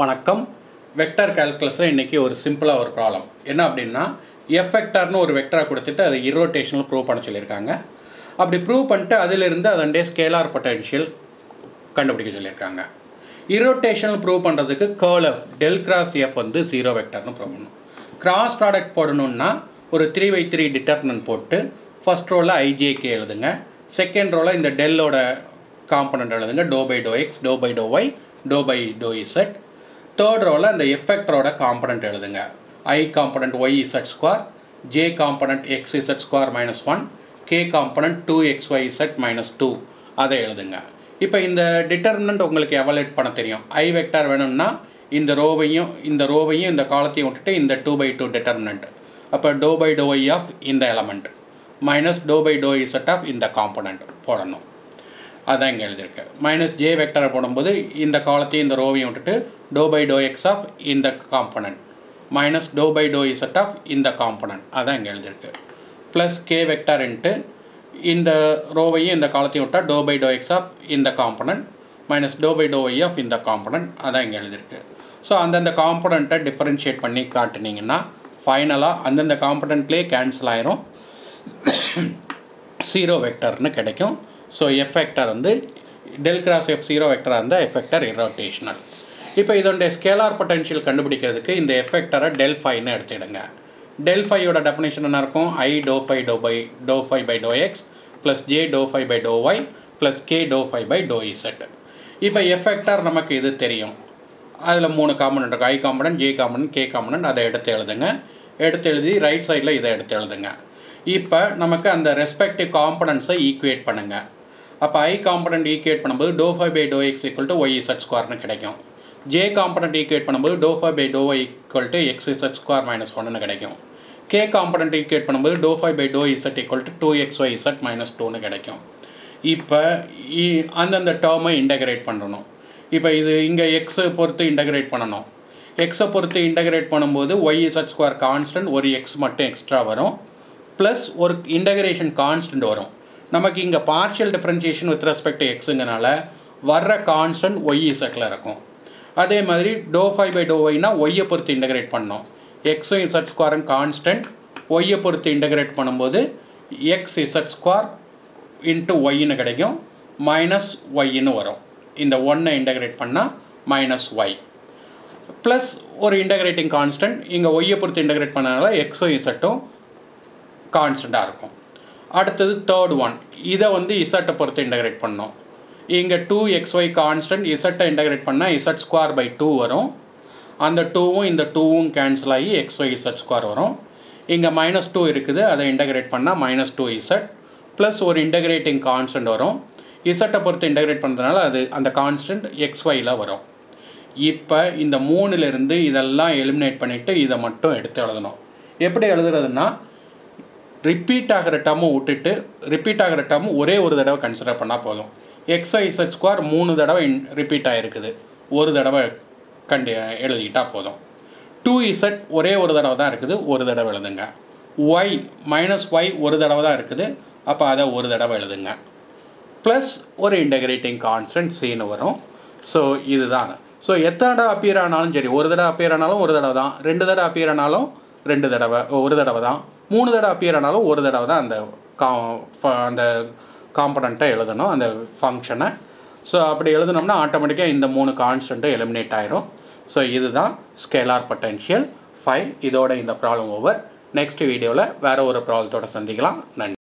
வணக்கம். வெக்டர் கால்குலஸில் இன்றைக்கி ஒரு சிம்பிளாக ஒரு ப்ராப்ளம் என்ன அப்படின்னா எஃப் ஒரு வெக்டராக கொடுத்துட்டு அதை இரோட்டேஷனில் ப்ரூவ் பண்ண சொல்லியிருக்காங்க. அப்படி ப்ரூவ் பண்ணிட்டு அதிலிருந்து அதனுடைய ஸ்கேலார் பொட்டென்ஷியல் கண்டுபிடிக்க சொல்லியிருக்காங்க. இரோட்டேஷனில் ப்ரூவ் பண்ணுறதுக்கு curl F del cross F வந்து ஜீரோ வெக்டர்னு ப்ரூவ் பண்ணணும். கிராஸ் ப்ராடக்ட் போடணுன்னா ஒரு த்ரீ பை த்ரீ டிட்டர்மினன்ட் போட்டு ஃபர்ஸ்ட் ரோவில் ஐஜேகே எழுதுங்க. செகண்ட் ரோவில் இந்த டெல்லோட காம்பனண்ட் எழுதுங்க. Doe by doe x doe by doe y doe by doe z third ரோவில் அந்த எஃபெக்டரோட காம்பனண்ட் எழுதுங்க. I component y z square j component x z square minus one k component two x y z minus two அதை எழுதுங்க. இப்போ இந்த determinant உங்களுக்கு evaluate பண்ண தெரியும். ஐ வெக்டார் வேணும்னா இந்த ரோவையும் இந்த ரோவையும் இந்த காலத்தையும் விட்டுட்டு இந்த டூ பை டூ டிட்டர்மினன்ட் அப்போ doe by doe y of இந்த element minus doe by doe z of இந்த காம்பனண்ட் போடணும். அதான் இங்கே எழுதியிருக்கு. மைனஸ் ஜே வெக்டரை போடும்போது இந்த காலத்தையும் இந்த ரோவையும் விட்டுட்டு doe by doe x of இந்த component minus doe by doe z of இந்த காம்பனண்ட் அதான் இங்கே எழுதியிருக்கு. ப்ளஸ் கே வெக்டர் இன்ட்டு இந்த ரோவையும் இந்த காலத்தையும் விட்டால் doe by doe x of இந்த component minus doe by doe y of இந்த காம்பனண்ட் அதான் இங்கே எழுதியிருக்கு. ஸோ அந்தந்த காம்பனண்ட்டை டிஃப்ரென்ஷியேட் பண்ணி காட்டுனீங்கன்னா ஃபைனலாக அந்தந்த காம்பனண்ட்லேயே கேன்சல் ஆயிரும். ஜீரோ வெக்டர்னு கிடைக்கும். ஸோ எஃப் வெக்டர் வந்து டெல் கிராஸ் எஃப் ஜீரோ வெக்டராக இருந்தால் எஃப் வெக்டர் இரோட்டேஷனல் இப்போ இதோடைய ஸ்கேலார் பொட்டன்ஷியல் கண்டுபிடிக்கிறதுக்கு இந்த எஃப் வெக்டரை டெல் ஃபைன்னு எடுத்துடுங்க டெல் ஃபையோட டெஃபினேஷன் என்ன இருக்கும்? I doe phi doe by doe phi by doe x plus j doe phi by doe y plus k doe phi by doe z இப்போ எஃப் வெக்டர் நமக்கு இது தெரியும்? அதில் மூணு காம்பனண்ட் இருக்கும் i component j component k component அதை எடுத்து எழுதுங்க. எடுத்து எழுதி ரைட் சைடில் இதை எடுத்து எழுதுங்க. இப்போ நமக்கு அந்த ரெஸ்பெக்டிவ் காம்பனண்ட்ஸை ஈக்குவேட் பண்ணுங்கள் அப்போ ஐ காம்பனண்ட் ஈக்குவேட் பண்ணும்போது doe phi by doe x equal to y z ஸ்கொயர்னு கிடைக்கும். ஜே காம்பனண்ட் ஈக்குவேட் பண்ணும்போது doe phi by doe y equal to x z square minus ஒன்னு கிடைக்கும். கே காம்பனண்ட் ஈக்குவேட் பண்ணும்போது doe phi by doe z equal to two x y z minus டூன்னு கிடைக்கும். இப்போ அந்தந்த டேர்மை இன்டகிரேட் பண்ணணும். இப்போ இது இங்கே எக்ஸை பொறுத்து இன்டகிரேட் பண்ணணும். எக்ஸை பொறுத்து இன்டகிரேட் பண்ணும்போது ஒய் இசட் ஸ்கொயர் கான்ஸ்டன்ட் ஒரு எக்ஸ் மட்டும் எக்ஸ்ட்ரா வரும். ப்ளஸ் ஒரு இன்டகிரேஷன் கான்ஸ்டன்ட் வரும். நமக்கு இங்கே பார்ஷியல் டிஃப்ரென்சியேஷன் வித் ரெஸ்பெக்ட் எக்ஸுங்கனால வர்ற கான்ஸ்டன்ட் ஒய் இசட்டில் இருக்கும். அதே மாதிரி டோ ஃபைவ் பை டோ ஒய்னா ஒய்யை பொறுத்து இன்டகிரேட் பண்ணோம். எக்ஸும் இசட் ஸ்கொயரும் கான்ஸ்டன்ட் ஒய்யை பொறுத்து இன்டகிரேட் பண்ணும்போது எக்ஸ் இசட் ஸ்கொயர் இன்ட்டு ஒய்ன்னு கிடைக்கும். மைனஸ் ஒய்ன்னு வரும். இந்த ஒன்னை இன்டகிரேட் பண்ணால் மைனஸ் ஒய் ப்ளஸ் ஒரு இன்டகிரேட்டிங் கான்ஸ்டன்ட் இங்கே ஒய்யை பொறுத்து இன்டகிரேட் பண்ணனால எக்ஸும் இசட்டும் கான்ஸ்டண்ட்டாக இருக்கும். அடுத்தது தேர்ட் ஒன் இதை வந்து இசட்டை பொறுத்து இன்டகிரேட் பண்ணோம். இங்கே டூ எக்ஸ் ஒய் கான்ஸ்டன்ட் இசட்டை இன்டகிரேட் பண்ணால் இசட் ஸ்கொயர் பை டூ வரும். அந்த டூவும் இந்த டூவும் கேன்சல் ஆகி எக்ஸ் ஒய் இசட் ஸ்கொயர் வரும். இங்கே மைனஸ் டூ இருக்குது அதை இன்டகிரேட் பண்ணால் மைனஸ் டூ இசட் ப்ளஸ் ஒரு இன்டகிரேட்டிங் கான்ஸ்டன்ட் வரும். இசட்டை பொறுத்து இன்டகிரேட் பண்ணுறதுனால அது அந்த கான்ஸ்டன்ட் எக்ஸ் ஒயில் வரும். இப்போ இந்த மூணுலேருந்து இதெல்லாம் எலிமினேட் பண்ணிவிட்டு இதை மட்டும் எடுத்து எழுதணும். எப்படி எழுதுறதுன்னா ரிப்பீட் ஆகிற டம்மு விட்டுட்டு ரிப்பீட் ஆகிற டம்மு ஒரே ஒரு தடவை கன்சிடர் பண்ணால் போதும். எக்ஸ் இசட் ஸ்கொயர் மூணு தடவை ரிப்பீட் ஆகிருக்குது ஒரு தடவை கண்டி எழுதிக்கிட்டால் போதும். டூ இசட் ஒரே ஒரு தடவை தான் இருக்குது. ஒரு தடவை எழுதுங்க. ஒய் மைனஸ் ஒய் ஒரு தடவை தான் இருக்குது. அப்போ அதை ஒரு தடவை எழுதுங்க. ப்ளஸ் ஒரு இன்டகிரேட்டிங் கான்ஸ்டன்ட் சீனு வரும். ஸோ இதுதான். ஸோ எத்தனை தடவை அப்பியர் ஆனாலும் சரி ஒரு தடவை அப்பியர் ஆனாலும் ஒரு தடவை தான். ரெண்டு தடவை அப்பியர் ஆனாலும் ரெண்டு தடவை ஒரு தடவை தான். மூணு தடவை அப்பியர் ஆனாலும் ஒரு தடவை தான் அந்த கா அந்த காம்பனண்ட்டை எழுதணும் அந்த ஃபங்க்ஷனை ஸோ அப்படி எழுதுனோம்னா ஆட்டோமேட்டிக்காக இந்த மூணு கான்ஸ்டண்ட்டும் எலிமினேட் ஆயிரும். ஸோ இதுதான் ஸ்கேலார் பொட்டென்ஷியல் ஃபைவ் இதோட இந்த ப்ராப்ளம் ஓவர் நெக்ஸ்ட் வீடியோவில் வேறு ஒரு ப்ராப்ளத்தோட சந்திக்கலாம். நன்றி.